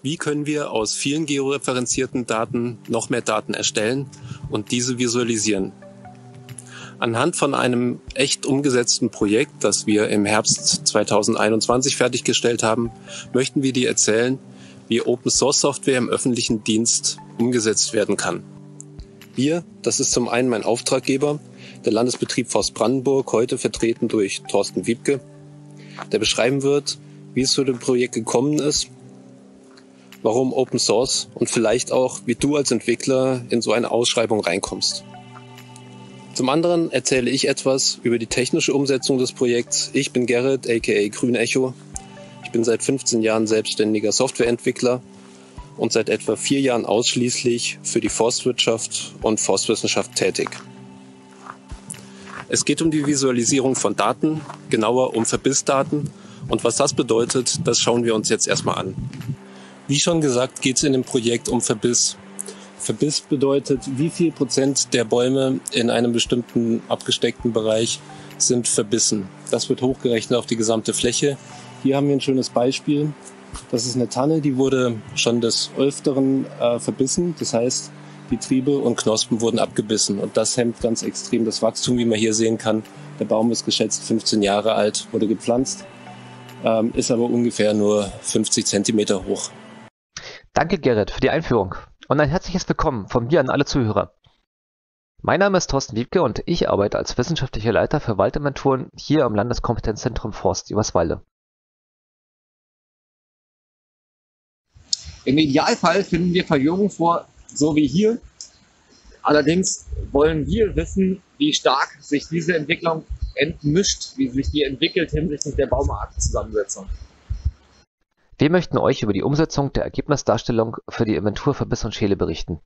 Wie können wir aus vielen georeferenzierten Daten noch mehr Daten erstellen und diese visualisieren? Anhand von einem echt umgesetzten Projekt, das wir im Herbst 2021 fertiggestellt haben, möchten wir dir erzählen, wie Open Source Software im öffentlichen Dienst umgesetzt werden kann. Wir, das ist zum einen mein Auftraggeber, der Landesbetrieb Forst Brandenburg, heute vertreten durch Thorsten Wiebke, der beschreiben wird, wie es zu dem Projekt gekommen ist, warum Open Source und vielleicht auch, wie du als Entwickler in so eine Ausschreibung reinkommst. Zum anderen erzähle ich etwas über die technische Umsetzung des Projekts. Ich bin Gerrit, aka Grün Echo. Ich bin seit 15 Jahren selbstständiger Softwareentwickler und seit etwa vier Jahren ausschließlich für die Forstwirtschaft und Forstwissenschaft tätig. Es geht um die Visualisierung von Daten, genauer um Verbissdaten. Und was das bedeutet, das schauen wir uns jetzt erstmal an. Wie schon gesagt, geht es in dem Projekt um Verbiss. Verbiss bedeutet, wie viel Prozent der Bäume in einem bestimmten abgesteckten Bereich sind verbissen. Das wird hochgerechnet auf die gesamte Fläche. Hier haben wir ein schönes Beispiel. Das ist eine Tanne, die wurde schon des Öfteren äh, verbissen. Das heißt, die Triebe und Knospen wurden abgebissen und das hemmt ganz extrem das Wachstum, wie man hier sehen kann. Der Baum ist geschätzt 15 Jahre alt, wurde gepflanzt, ähm, ist aber ungefähr nur 50 Zentimeter hoch. Danke Gerrit für die Einführung und ein herzliches Willkommen von mir an alle Zuhörer. Mein Name ist Thorsten Wiebke und ich arbeite als wissenschaftlicher Leiter für Waldinventuren hier am Landeskompetenzzentrum Forst Überswalde. Im Idealfall finden wir Verjüngung vor, so wie hier. Allerdings wollen wir wissen, wie stark sich diese Entwicklung entmischt, wie sich die entwickelt hinsichtlich der Baumartenzusammensetzung. Wir möchten euch über die Umsetzung der Ergebnisdarstellung für die Inventur für Biss und Schäle berichten.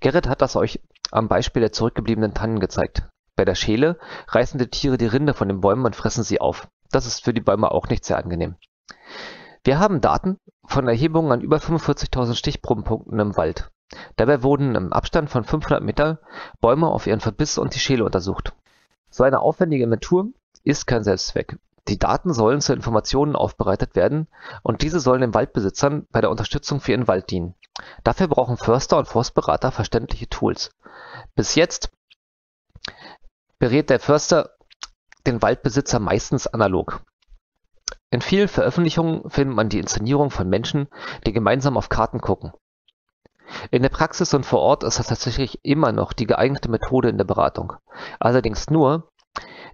Gerrit hat das euch am Beispiel der zurückgebliebenen Tannen gezeigt. Bei der Schäle reißen die Tiere die Rinde von den Bäumen und fressen sie auf. Das ist für die Bäume auch nicht sehr angenehm. Wir haben Daten von Erhebungen an über 45.000 Stichprobenpunkten im Wald. Dabei wurden im Abstand von 500 Meter Bäume auf ihren Verbiss und die Schäle untersucht. So eine aufwendige Inventur ist kein Selbstzweck. Die Daten sollen zu Informationen aufbereitet werden und diese sollen den Waldbesitzern bei der Unterstützung für ihren Wald dienen. Dafür brauchen Förster und Forstberater verständliche Tools. Bis jetzt berät der Förster den Waldbesitzer meistens analog. In vielen Veröffentlichungen findet man die Inszenierung von Menschen, die gemeinsam auf Karten gucken. In der Praxis und vor Ort ist das tatsächlich immer noch die geeignete Methode in der Beratung. Allerdings nur,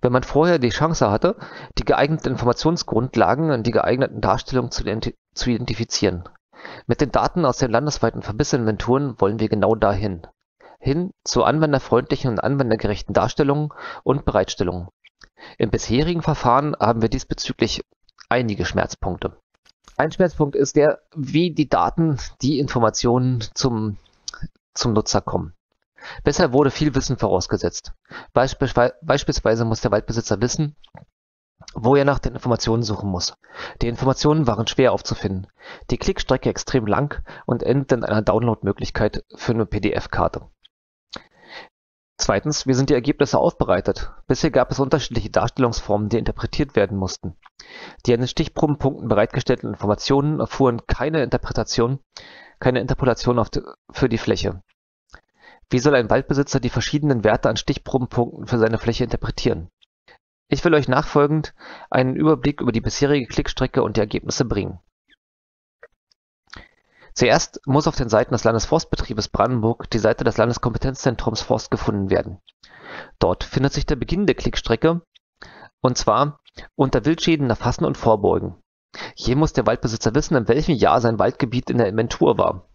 wenn man vorher die Chance hatte, die geeigneten Informationsgrundlagen und die geeigneten Darstellungen zu, identifizieren. Mit den Daten aus den landesweiten Verbissinventuren wollen wir genau dahin. Hin zu anwenderfreundlichen und anwendergerechten Darstellungen und Bereitstellungen. Im bisherigen Verfahren haben wir diesbezüglich einige Schmerzpunkte. Ein Schmerzpunkt ist der, wie die Daten, die Informationen zum, zum Nutzer kommen. Bisher wurde viel Wissen vorausgesetzt. Beispielsweise muss der Waldbesitzer wissen, wo er nach den Informationen suchen muss. Die Informationen waren schwer aufzufinden, die Klickstrecke extrem lang und endet in einer Downloadmöglichkeit für eine PDF-Karte. Zweitens, wie sind die Ergebnisse aufbereitet? Bisher gab es unterschiedliche Darstellungsformen, die interpretiert werden mussten. Die an den Stichprobenpunkten bereitgestellten Informationen erfuhren keine Interpretation, keine Interpolation für die Fläche. Wie soll ein Waldbesitzer die verschiedenen Werte an Stichprobenpunkten für seine Fläche interpretieren? Ich will euch nachfolgend einen Überblick über die bisherige Klickstrecke und die Ergebnisse bringen. Zuerst muss auf den Seiten des Landesforstbetriebes Brandenburg die Seite des Landeskompetenzzentrums Forst gefunden werden. Dort findet sich der Beginn der Klickstrecke und zwar unter Wildschäden erfassen und vorbeugen. Hier muss der Waldbesitzer wissen, in welchem Jahr sein Waldgebiet in der Inventur war.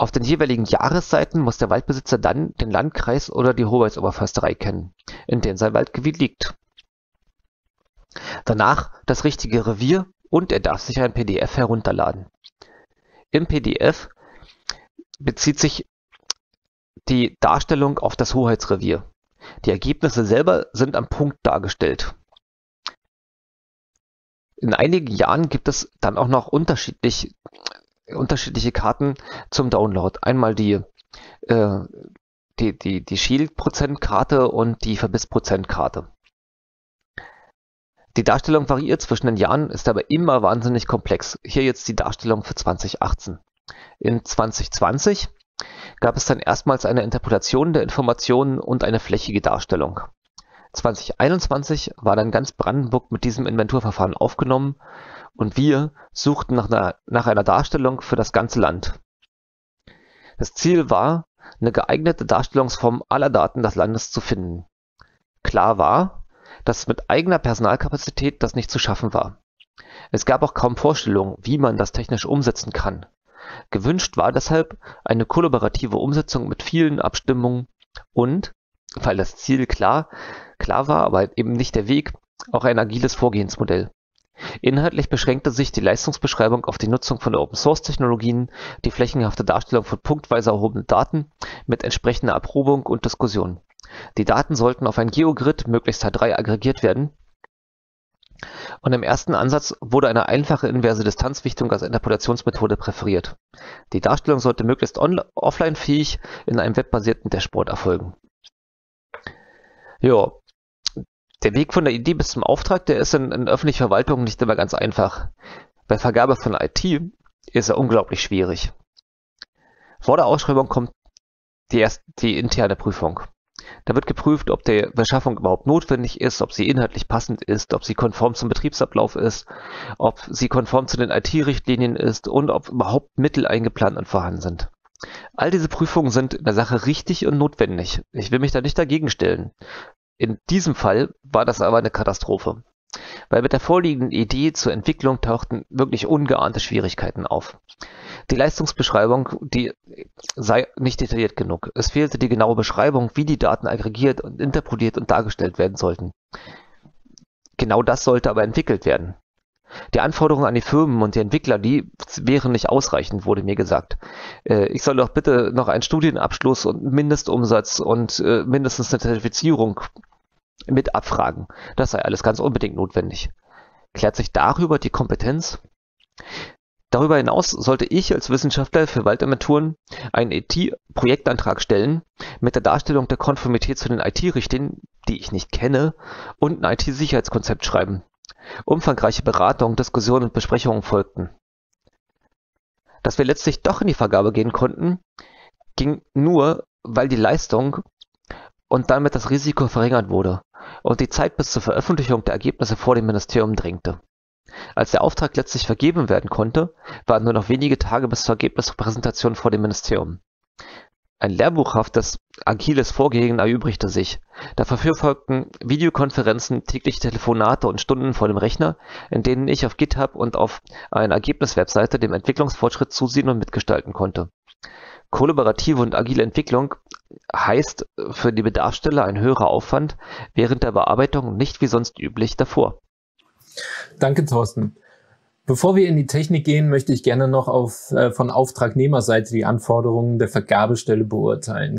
Auf den jeweiligen Jahresseiten muss der Waldbesitzer dann den Landkreis oder die Hoheitsoberförsterei kennen, in dem sein Waldgebiet liegt. Danach das richtige Revier und er darf sich ein PDF herunterladen. Im PDF bezieht sich die Darstellung auf das Hoheitsrevier. Die Ergebnisse selber sind am Punkt dargestellt. In einigen Jahren gibt es dann auch noch unterschiedlich unterschiedliche Karten zum Download. Einmal die, äh, die, die, die Shield-Prozentkarte und die Verbiss-Prozentkarte. Die Darstellung variiert zwischen den Jahren, ist aber immer wahnsinnig komplex. Hier jetzt die Darstellung für 2018. In 2020 gab es dann erstmals eine Interpretation der Informationen und eine flächige Darstellung. 2021 war dann ganz Brandenburg mit diesem Inventurverfahren aufgenommen und wir suchten nach einer, nach einer Darstellung für das ganze Land. Das Ziel war, eine geeignete Darstellungsform aller Daten des Landes zu finden. Klar war, dass mit eigener Personalkapazität das nicht zu schaffen war. Es gab auch kaum Vorstellungen, wie man das technisch umsetzen kann. Gewünscht war deshalb eine kollaborative Umsetzung mit vielen Abstimmungen und, weil das Ziel klar, klar war, aber eben nicht der Weg, auch ein agiles Vorgehensmodell. Inhaltlich beschränkte sich die Leistungsbeschreibung auf die Nutzung von Open-Source-Technologien, die flächenhafte Darstellung von punktweise erhobenen Daten mit entsprechender Erprobung und Diskussion. Die Daten sollten auf ein GeoGrid (möglichst H3) aggregiert werden und im ersten Ansatz wurde eine einfache inverse Distanzwichtung als Interpolationsmethode präferiert. Die Darstellung sollte möglichst offline-fähig in einem webbasierten Dashboard erfolgen. Ja, der Weg von der Idee bis zum Auftrag, der ist in, in öffentlicher Verwaltung nicht immer ganz einfach. Bei Vergabe von IT ist er unglaublich schwierig. Vor der Ausschreibung kommt die, erst, die interne Prüfung. Da wird geprüft, ob die Beschaffung überhaupt notwendig ist, ob sie inhaltlich passend ist, ob sie konform zum Betriebsablauf ist, ob sie konform zu den IT-Richtlinien ist und ob überhaupt Mittel eingeplant und vorhanden sind. All diese Prüfungen sind in der Sache richtig und notwendig. Ich will mich da nicht dagegen stellen. In diesem Fall war das aber eine Katastrophe, weil mit der vorliegenden Idee zur Entwicklung tauchten wirklich ungeahnte Schwierigkeiten auf. Die Leistungsbeschreibung, die sei nicht detailliert genug. Es fehlte die genaue Beschreibung, wie die Daten aggregiert und interpoliert und dargestellt werden sollten. Genau das sollte aber entwickelt werden. Die Anforderungen an die Firmen und die Entwickler, die wären nicht ausreichend, wurde mir gesagt. Äh, ich soll doch bitte noch einen Studienabschluss und Mindestumsatz und äh, mindestens eine Zertifizierung mit abfragen. Das sei alles ganz unbedingt notwendig. Klärt sich darüber die Kompetenz? Darüber hinaus sollte ich als Wissenschaftler für Waldinventuren einen IT-Projektantrag stellen mit der Darstellung der Konformität zu den IT-Richtlinien, die ich nicht kenne, und ein IT-Sicherheitskonzept schreiben. Umfangreiche Beratungen, Diskussionen und Besprechungen folgten. Dass wir letztlich doch in die Vergabe gehen konnten, ging nur, weil die Leistung und damit das Risiko verringert wurde und die Zeit bis zur Veröffentlichung der Ergebnisse vor dem Ministerium drängte. Als der Auftrag letztlich vergeben werden konnte, waren nur noch wenige Tage bis zur Ergebnispräsentation vor dem Ministerium. Ein lehrbuchhaftes, agiles Vorgehen erübrigte sich. Dafür folgten Videokonferenzen, tägliche Telefonate und Stunden vor dem Rechner, in denen ich auf GitHub und auf einer Ergebniswebseite dem Entwicklungsfortschritt zusehen und mitgestalten konnte. Kollaborative und agile Entwicklung heißt für die Bedarfssteller ein höherer Aufwand während der Bearbeitung, nicht wie sonst üblich davor. Danke, Thorsten. Bevor wir in die Technik gehen, möchte ich gerne noch auf, äh, von Auftragnehmerseite die Anforderungen der Vergabestelle beurteilen.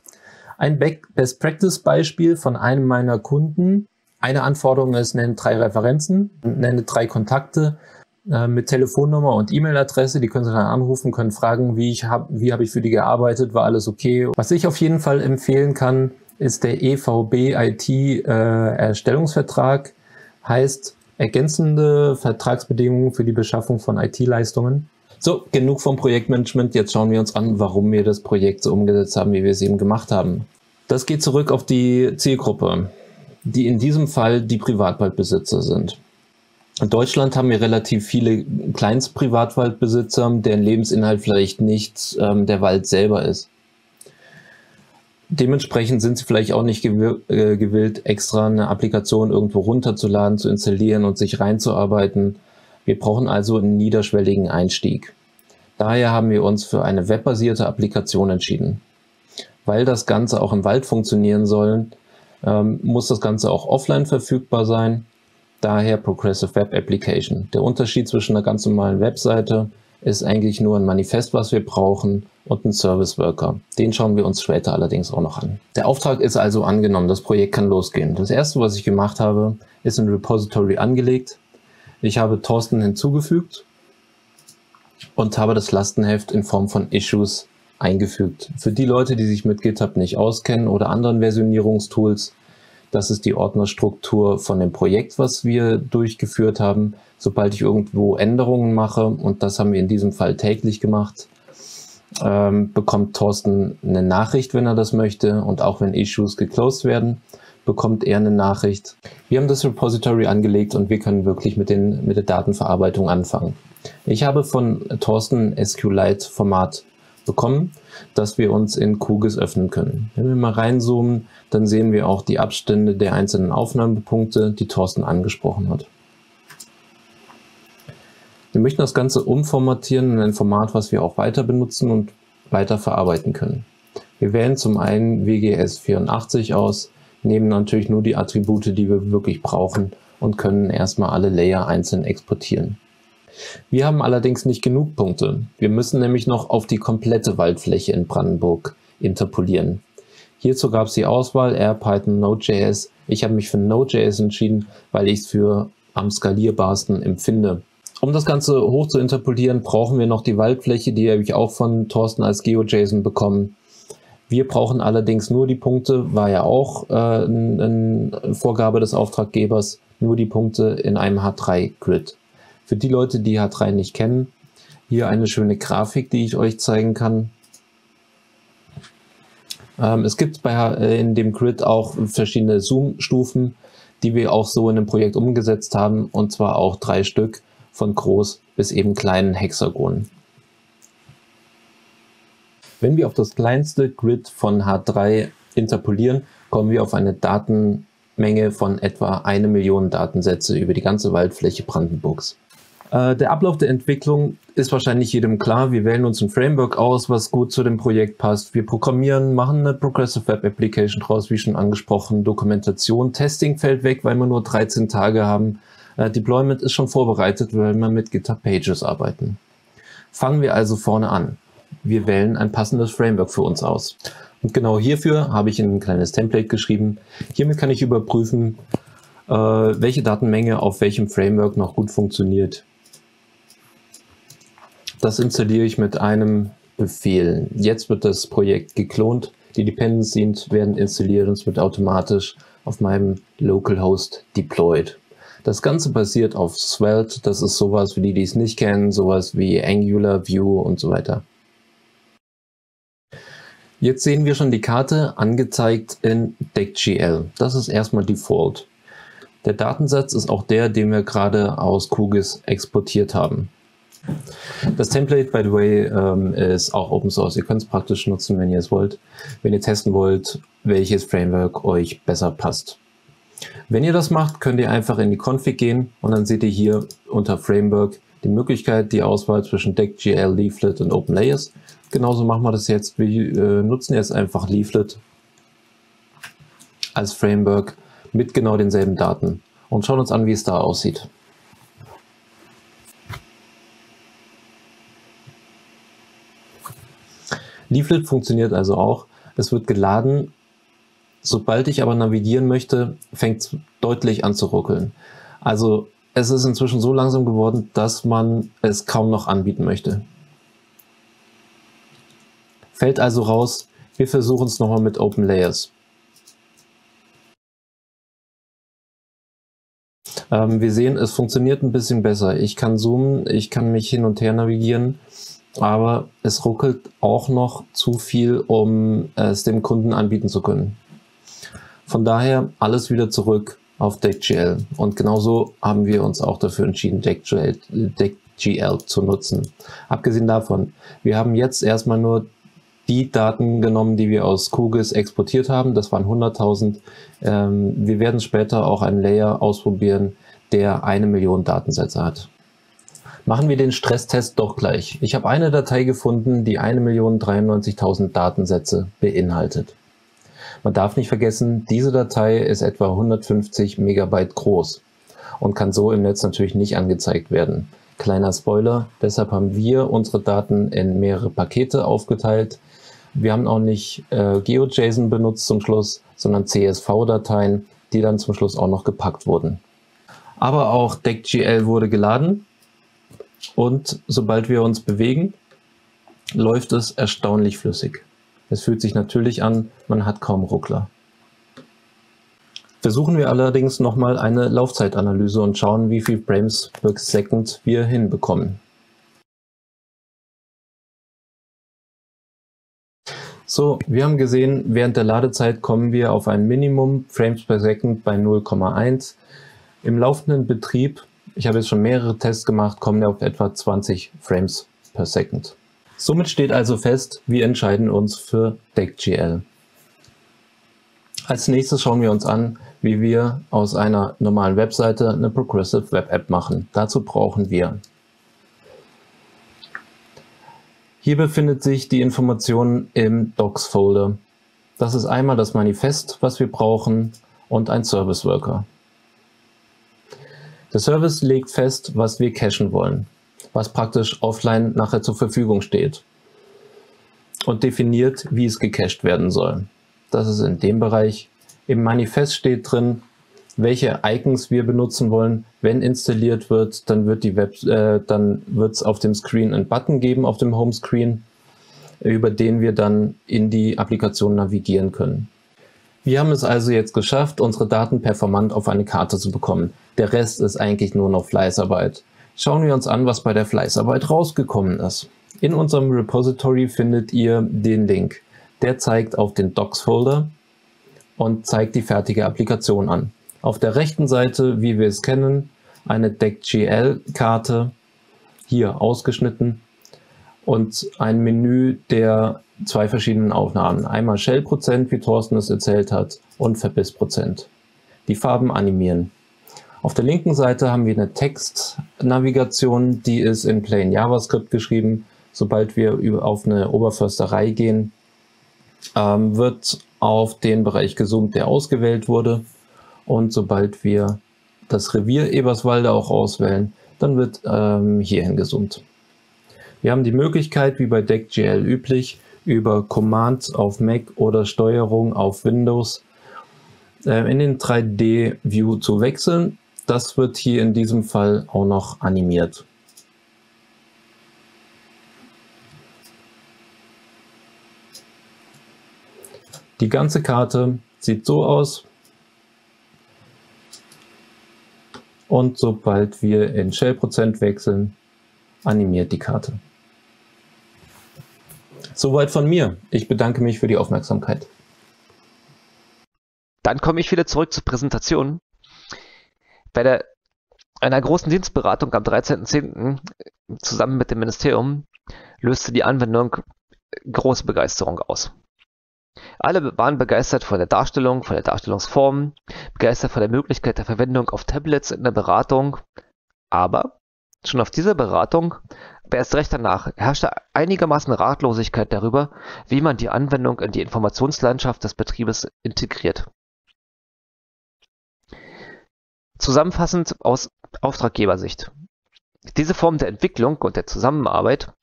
Ein Best Practice Beispiel von einem meiner Kunden. Eine Anforderung ist, nenne drei Referenzen, nenne drei Kontakte äh, mit Telefonnummer und E-Mail-Adresse. Die können Sie dann anrufen, können fragen, wie ich hab, wie habe ich für die gearbeitet, war alles okay. Was ich auf jeden Fall empfehlen kann, ist der EVB IT äh. Heißt, ergänzende Vertragsbedingungen für die Beschaffung von IT-Leistungen. So, genug vom Projektmanagement. Jetzt schauen wir uns an, warum wir das Projekt so umgesetzt haben, wie wir es eben gemacht haben. Das geht zurück auf die Zielgruppe, die in diesem Fall die Privatwaldbesitzer sind. In Deutschland haben wir relativ viele Kleinstprivatwaldbesitzer, deren Lebensinhalt vielleicht nicht ähm, der Wald selber ist. Dementsprechend sind sie vielleicht auch nicht äh, gewillt, extra eine Applikation irgendwo runterzuladen, zu installieren und sich reinzuarbeiten. Wir brauchen also einen niederschwelligen Einstieg. Daher haben wir uns für eine webbasierte Applikation entschieden. Weil das Ganze auch im Wald funktionieren soll, ähm, muss das Ganze auch offline verfügbar sein. Daher Progressive Web Application. Der Unterschied zwischen einer ganz normalen Webseite ist eigentlich nur ein Manifest, was wir brauchen und ein Service Worker. Den schauen wir uns später allerdings auch noch an. Der Auftrag ist also angenommen, das Projekt kann losgehen. Das erste, was ich gemacht habe, ist ein Repository angelegt. Ich habe Thorsten hinzugefügt und habe das Lastenheft in Form von Issues eingefügt. Für die Leute, die sich mit GitHub nicht auskennen oder anderen Versionierungstools, Das ist die Ordnerstruktur von dem Projekt, was wir durchgeführt haben. Sobald ich irgendwo Änderungen mache, und das haben wir in diesem Fall täglich gemacht, ähm, bekommt Thorsten eine Nachricht, wenn er das möchte. Und auch wenn Issues geclosed werden, bekommt er eine Nachricht. Wir haben das Repository angelegt und wir können wirklich mit, den, mit der Datenverarbeitung anfangen. Ich habe von Thorsten SQLite-Format bekommen, dass wir uns in QGIS öffnen können. Wenn wir mal reinzoomen, dann sehen wir auch die Abstände der einzelnen Aufnahmepunkte, die Thorsten angesprochen hat. Wir möchten das Ganze umformatieren in ein Format, was wir auch weiter benutzen und weiter verarbeiten können. Wir wählen zum einen WGS 84 aus, nehmen natürlich nur die Attribute, die wir wirklich brauchen und können erstmal alle Layer einzeln exportieren. Wir haben allerdings nicht genug Punkte. Wir müssen nämlich noch auf die komplette Waldfläche in Brandenburg interpolieren. Hierzu gab es die Auswahl R, Python, Node.js. Ich habe mich für Node.js entschieden, weil ich es für am skalierbarsten empfinde. Um das Ganze hoch zu interpolieren, brauchen wir noch die Waldfläche, die habe ich auch von Thorsten als GeoJSON bekommen. Wir brauchen allerdings nur die Punkte, war ja auch äh, eine Vorgabe des Auftraggebers, nur die Punkte in einem H3-Grid. Für die Leute, die H3 nicht kennen, hier eine schöne Grafik, die ich euch zeigen kann. Ähm, es gibt bei, äh, in dem Grid auch verschiedene Zoom-Stufen, die wir auch so in dem Projekt umgesetzt haben, und zwar auch drei Stück von groß bis eben kleinen Hexagonen. Wenn wir auf das kleinste Grid von H3 interpolieren, kommen wir auf eine Datenmenge von etwa eine Million Datensätze über die ganze Waldfläche Brandenburgs. Äh, der Ablauf der Entwicklung ist wahrscheinlich jedem klar. Wir wählen uns ein Framework aus, was gut zu dem Projekt passt. Wir programmieren, machen eine Progressive Web Application draus, wie schon angesprochen. Dokumentation, Testing fällt weg, weil wir nur 13 Tage haben. Äh, Deployment ist schon vorbereitet, weil wir mit GitHub Pages arbeiten. Fangen wir also vorne an. Wir wählen ein passendes Framework für uns aus. Und genau hierfür habe ich ein kleines Template geschrieben. Hiermit kann ich überprüfen, äh, welche Datenmenge auf welchem Framework noch gut funktioniert. Das installiere ich mit einem Befehl. Jetzt wird das Projekt geklont. Die Dependencies werden installiert und es wird automatisch auf meinem Localhost deployed. Das Ganze basiert auf Svelte. Das ist sowas, für die, die es nicht kennen, sowas wie Angular, Vue und so weiter. Jetzt sehen wir schon die Karte angezeigt in DeckGL. Das ist erstmal Default. Der Datensatz ist auch der, den wir gerade aus QGIS exportiert haben. Das Template, by the way, ähm, ist auch Open Source. Ihr könnt es praktisch nutzen, wenn ihr es wollt. Wenn ihr testen wollt, welches Framework euch besser passt. Wenn ihr das macht, könnt ihr einfach in die Config gehen und dann seht ihr hier unter Framework die Möglichkeit, die Auswahl zwischen DeckGL, Leaflet und OpenLayers. Genauso machen wir das jetzt. Wir äh, nutzen jetzt einfach Leaflet als Framework mit genau denselben Daten und schauen uns an, wie es da aussieht. Leaflet funktioniert also auch. Es wird geladen. Sobald ich aber navigieren möchte, fängt es deutlich an zu ruckeln. Also es ist inzwischen so langsam geworden, dass man es kaum noch anbieten möchte. Fällt also raus, wir versuchen es nochmal mit Open Layers. Ähm, wir sehen, es funktioniert ein bisschen besser. Ich kann zoomen, ich kann mich hin und her navigieren aber es ruckelt auch noch zu viel, um es dem Kunden anbieten zu können. Von daher alles wieder zurück auf DeckGL. Und genauso haben wir uns auch dafür entschieden, DeckGL, DeckGL zu nutzen. Abgesehen davon, wir haben jetzt erstmal nur die Daten genommen, die wir aus QGIS exportiert haben. Das waren 100.000. Ähm, wir werden später auch einen Layer ausprobieren, der eine Million Datensätze hat. Machen wir den Stresstest doch gleich. Ich habe eine Datei gefunden, die 1.093.000 Datensätze beinhaltet. Man darf nicht vergessen, diese Datei ist etwa 150 Megabyte groß und kann so im Netz natürlich nicht angezeigt werden. Kleiner Spoiler, deshalb haben wir unsere Daten in mehrere Pakete aufgeteilt. Wir haben auch nicht äh, GeoJSON benutzt zum Schluss, sondern CSV-Dateien, die dann zum Schluss auch noch gepackt wurden. Aber auch DeckGL wurde geladen und sobald wir uns bewegen, läuft es erstaunlich flüssig. Es fühlt sich natürlich an, man hat kaum Ruckler. Versuchen wir allerdings nochmal eine Laufzeitanalyse und schauen, wie viel Frames per Second wir hinbekommen. So, wir haben gesehen, während der Ladezeit kommen wir auf ein Minimum Frames per Second bei 0,1. Im laufenden Betrieb, ich habe jetzt schon mehrere Tests gemacht, kommen wir auf etwa 20 Frames per Second. Somit steht also fest, wir entscheiden uns für DeckGL. Als nächstes schauen wir uns an, wie wir aus einer normalen Webseite eine Progressive Web App machen. Dazu brauchen wir Hier befindet sich die Information im Docs-Folder. Das ist einmal das Manifest, was wir brauchen, und ein Service Worker. Der Service legt fest, was wir cachen wollen, was praktisch offline nachher zur Verfügung steht und definiert, wie es gecached werden soll. Das ist in dem Bereich. Im Manifest steht drin, welche Icons wir benutzen wollen. Wenn installiert wird, dann wird die Web, äh, dann wird es auf dem Screen einen Button geben auf dem Homescreen, über den wir dann in die Applikation navigieren können. Wir haben es also jetzt geschafft, unsere Daten performant auf eine Karte zu bekommen. Der Rest ist eigentlich nur noch Fleißarbeit. Schauen wir uns an, was bei der Fleißarbeit rausgekommen ist. In unserem Repository findet ihr den Link. Der zeigt auf den Docs-Folder und zeigt die fertige Applikation an. Auf der rechten Seite, wie wir es kennen, eine DeckGL-Karte, hier ausgeschnitten und ein Menü der zwei verschiedenen Aufnahmen. Einmal Shell-Prozent, wie Thorsten es erzählt hat, und Verbiss-Prozent. Die Farben animieren. Auf der linken Seite haben wir eine Textnavigation, die ist in Plain JavaScript geschrieben. Sobald wir auf eine Oberförsterei gehen, ähm, wird auf den Bereich gezoomt, der ausgewählt wurde. Und sobald wir das Revier Eberswalde auch auswählen, dann wird ähm, hierhin gezoomt. Wir haben die Möglichkeit, wie bei DeckGL üblich, über Command auf Mac oder Steuerung auf Windows äh, in den 3D-View zu wechseln. Das wird hier in diesem Fall auch noch animiert. Die ganze Karte sieht so aus. Und sobald wir in Shell-Prozent wechseln, animiert die Karte. Soweit von mir. Ich bedanke mich für die Aufmerksamkeit. Dann komme ich wieder zurück zur Präsentation. Bei der, einer großen Dienstberatung am 13.10. zusammen mit dem Ministerium löste die Anwendung große Begeisterung aus. Alle waren begeistert von der Darstellung, von der Darstellungsform, begeistert von der Möglichkeit der Verwendung auf Tablets in der Beratung. Aber schon auf dieser Beratung, erst recht danach, herrschte einigermaßen Ratlosigkeit darüber, wie man die Anwendung in die Informationslandschaft des Betriebes integriert. Zusammenfassend aus Auftraggebersicht. Diese Form der Entwicklung und der Zusammenarbeit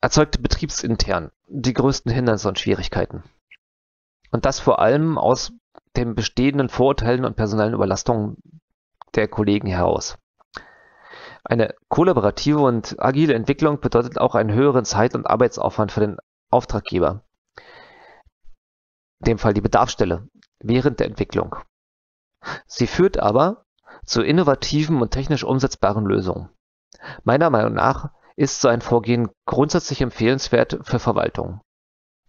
erzeugte betriebsintern die größten Hindernisse und Schwierigkeiten. Und das vor allem aus den bestehenden Vorurteilen und personellen Überlastungen der Kollegen heraus. Eine kollaborative und agile Entwicklung bedeutet auch einen höheren Zeit- und Arbeitsaufwand für den Auftraggeber, in dem Fall die Bedarfsstelle, während der Entwicklung. Sie führt aber zu innovativen und technisch umsetzbaren Lösungen. Meiner Meinung nach ist so ein Vorgehen grundsätzlich empfehlenswert für Verwaltungen,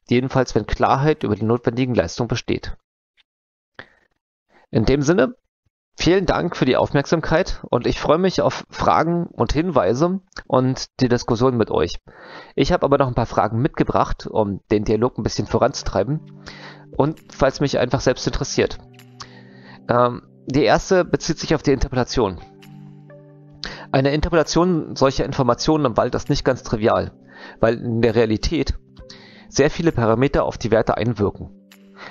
jedenfalls wenn Klarheit über die notwendigen Leistungen besteht. In dem Sinne, vielen Dank für die Aufmerksamkeit und ich freue mich auf Fragen und Hinweise und die Diskussion mit euch. Ich habe aber noch ein paar Fragen mitgebracht, um den Dialog ein bisschen voranzutreiben und falls mich einfach selbst interessiert. Ähm, die erste bezieht sich auf die Interpretation. Eine Interpretation solcher Informationen im Wald ist nicht ganz trivial, weil in der Realität sehr viele Parameter auf die Werte einwirken.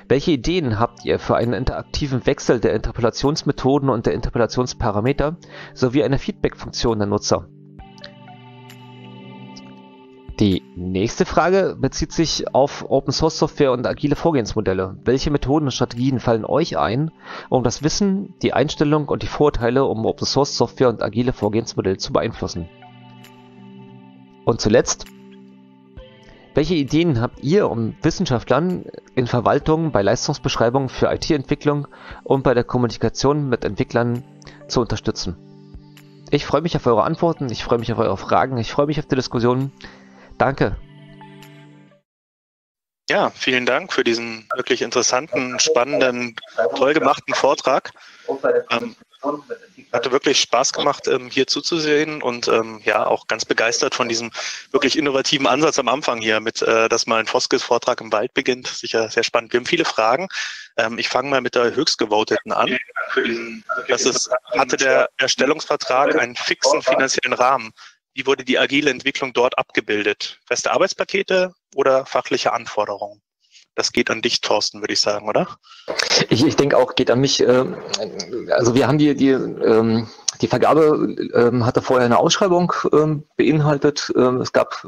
Welche Ideen habt ihr für einen interaktiven Wechsel der Interpolationsmethoden und der Interpolationsparameter sowie eine Feedback-Funktion der Nutzer? Die nächste Frage bezieht sich auf Open Source Software und agile Vorgehensmodelle. Welche Methoden und Strategien fallen euch ein, um das Wissen, die Einstellung und die Vorteile um Open Source Software und agile Vorgehensmodelle zu beeinflussen? Und zuletzt, Welche Ideen habt ihr, um Wissenschaftlern in Verwaltung, bei Leistungsbeschreibungen für IT-Entwicklung und bei der Kommunikation mit Entwicklern zu unterstützen? Ich freue mich auf eure Antworten, ich freue mich auf eure Fragen, ich freue mich auf die Diskussion. Danke. Ja, vielen Dank für diesen wirklich interessanten, spannenden, toll gemachten Vortrag. Ähm, hatte wirklich Spaß gemacht, ähm, hier zuzusehen und ähm, ja, auch ganz begeistert von diesem wirklich innovativen Ansatz am Anfang hier mit, äh, dass mal ein Foskes-Vortrag im Wald beginnt. Sicher sehr spannend. Wir haben viele Fragen. Ähm, ich fange mal mit der höchstgevoteten an. Das ist, hatte der Erstellungsvertrag einen fixen finanziellen Rahmen? Wie wurde die agile Entwicklung dort abgebildet? Feste Arbeitspakete oder fachliche Anforderungen? Das geht an dich, Thorsten, würde ich sagen, oder? Ich, ich denke auch, geht an mich. Äh, also wir haben die, die, ähm, die Vergabe ähm, hatte vorher eine Ausschreibung ähm, beinhaltet. es gab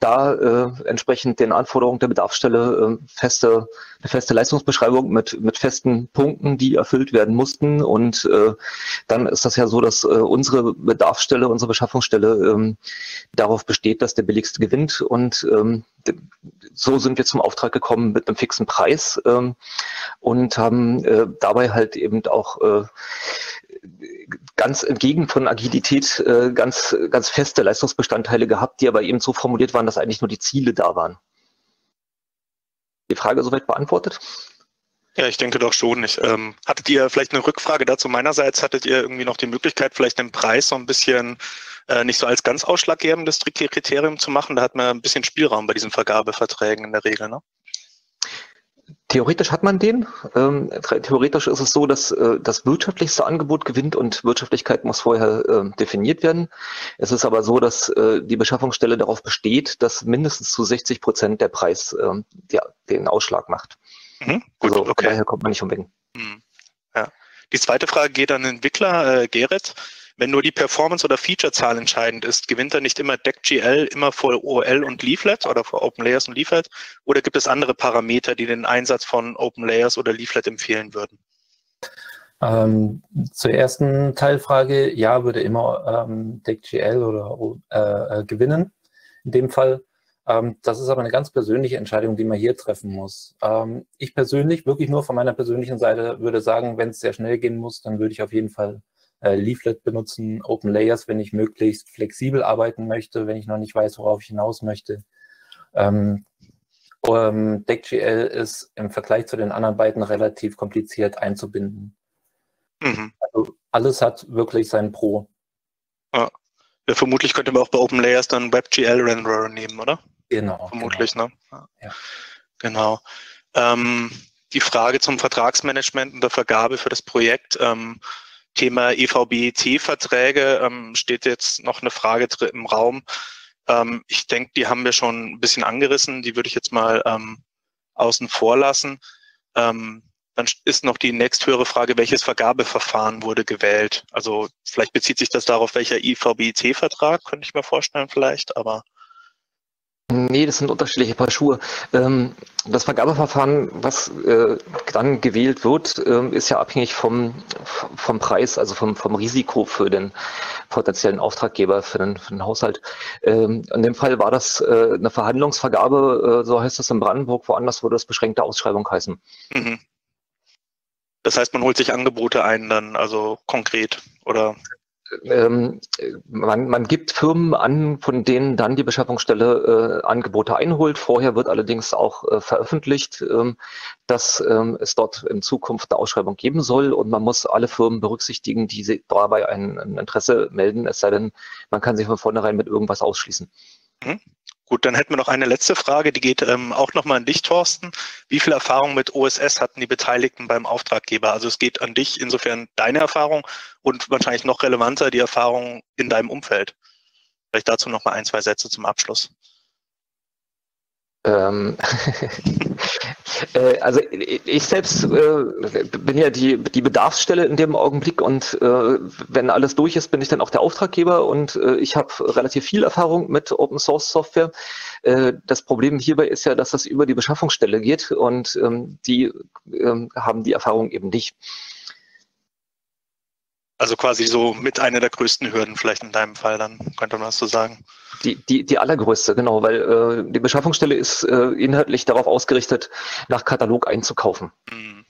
da äh, entsprechend den Anforderungen der Bedarfsstelle feste, eine feste Leistungsbeschreibung mit, mit festen Punkten, die erfüllt werden mussten. Und äh, dann ist das ja so, dass unsere Bedarfsstelle, unsere Beschaffungsstelle darauf besteht, dass der billigste gewinnt. Und so sind wir zum Auftrag gekommen mit einem fixen Preis ähm, und haben äh, dabei halt eben auch äh, ganz entgegen von Agilität äh, ganz, ganz feste Leistungsbestandteile gehabt, die aber eben so formuliert waren, dass eigentlich nur die Ziele da waren. Die Frage soweit beantwortet? Ja, ich denke doch schon. Ich, ähm, hattet ihr vielleicht eine Rückfrage dazu meinerseits? Hattet ihr irgendwie noch die Möglichkeit, vielleicht den Preis so ein bisschen äh, nicht so als ganz ausschlaggebendes Kriterium zu machen? Da hat man ein bisschen Spielraum bei diesen Vergabeverträgen in der Regel, ne? Theoretisch hat man den. Ähm, theoretisch ist es so, dass äh, das wirtschaftlichste Angebot gewinnt und Wirtschaftlichkeit muss vorher äh, definiert werden. Es ist aber so, dass äh, die Beschaffungsstelle darauf besteht, dass mindestens zu 60 Prozent der Preis ähm, ja, den Ausschlag macht. Mhm, gut, also, okay. Daher kommt man nicht umweg. Mhm, ja. Die zweite Frage geht an den Entwickler, äh, Gerrit. Wenn nur die Performance- oder Feature-Zahl entscheidend ist, gewinnt er nicht immer DeckGL immer vor OL und Leaflet oder vor OpenLayers und Leaflet? Oder gibt es andere Parameter, die den Einsatz von OpenLayers oder Leaflet empfehlen würden? Ähm, zur ersten Teilfrage, ja, würde immer ähm, DeckGL oder äh, äh, gewinnen. In dem Fall ähm, das ist aber eine ganz persönliche Entscheidung, die man hier treffen muss. Ähm, ich persönlich, wirklich nur von meiner persönlichen Seite, würde sagen, wenn es sehr schnell gehen muss, dann würde ich auf jeden Fall äh, Leaflet benutzen, Open Layers, wenn ich möglichst flexibel arbeiten möchte, wenn ich noch nicht weiß, worauf ich hinaus möchte. Ähm, um, DeckGL ist im Vergleich zu den anderen beiden relativ kompliziert einzubinden. Mhm. Also alles hat wirklich sein Pro. Ja. ja. vermutlich könnte man auch bei Open Layers dann WebGL Renderer nehmen, oder? Genau. Vermutlich, genau. ne? Ja. Genau. Ähm, die Frage zum Vertragsmanagement und der Vergabe für das Projekt. Ähm, Thema EVBET-Verträge ähm, steht jetzt noch eine Frage im Raum. Ähm, ich denke, die haben wir schon ein bisschen angerissen. Die würde ich jetzt mal ähm, außen vor lassen. Ähm, dann ist noch die nächsthöhere Frage, welches Vergabeverfahren wurde gewählt? Also vielleicht bezieht sich das darauf, welcher IVBT-Vertrag, könnte ich mir vorstellen vielleicht, aber Nee, das sind unterschiedliche Paar Schuhe. Ähm, das Vergabeverfahren, was äh, dann gewählt wird, äh, ist ja abhängig vom, vom Preis, also vom, vom Risiko für den potenziellen Auftraggeber, für den, für den Haushalt. Ähm, in dem Fall war das äh, eine Verhandlungsvergabe, äh, so heißt das in Brandenburg, woanders würde das beschränkte Ausschreibung heißen. Mhm. Das heißt, man holt sich Angebote ein dann, also konkret, oder? Ähm, man, man gibt Firmen an, von denen dann die Beschaffungsstelle äh, Angebote einholt. Vorher wird allerdings auch äh, veröffentlicht, ähm, dass ähm, es dort in Zukunft eine Ausschreibung geben soll und man muss alle Firmen berücksichtigen, die dabei ein, ein Interesse melden, es sei denn, man kann sich von vornherein mit irgendwas ausschließen. Mhm. Gut, dann hätten wir noch eine letzte Frage, die geht ähm, auch nochmal an dich, Thorsten. Wie viel Erfahrung mit OSS hatten die Beteiligten beim Auftraggeber? Also es geht an dich, insofern deine Erfahrung und wahrscheinlich noch relevanter die Erfahrung in deinem Umfeld. Vielleicht dazu nochmal ein, zwei Sätze zum Abschluss. Ähm, äh, also ich selbst äh, bin ja die, die Bedarfsstelle in dem Augenblick und äh, wenn alles durch ist, bin ich dann auch der Auftraggeber und ich habe relativ viel Erfahrung mit Open Source Software. Das Problem hierbei ist ja, dass das über die Beschaffungsstelle geht und ähm, die ähm, haben die Erfahrung eben nicht. Also quasi so mit einer der größten Hürden vielleicht in deinem Fall, dann könnte man das so sagen. Die, die, die allergrößte, genau, weil äh, die Beschaffungsstelle ist äh, inhaltlich darauf ausgerichtet, nach Katalog einzukaufen. Mhm.